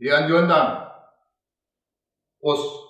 대한지원단 오스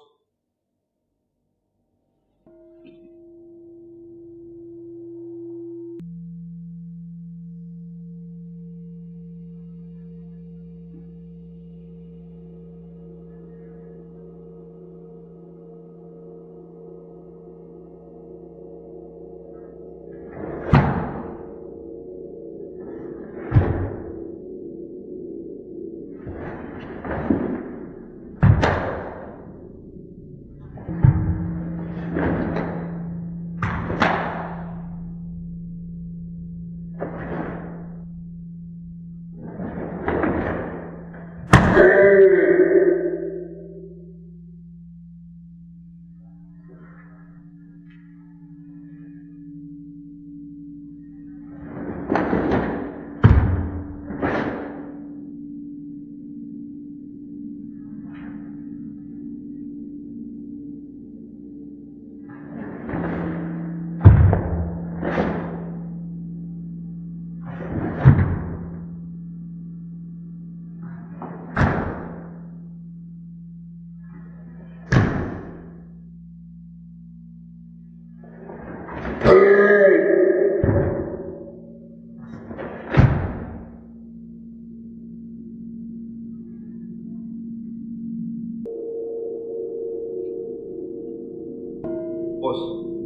오스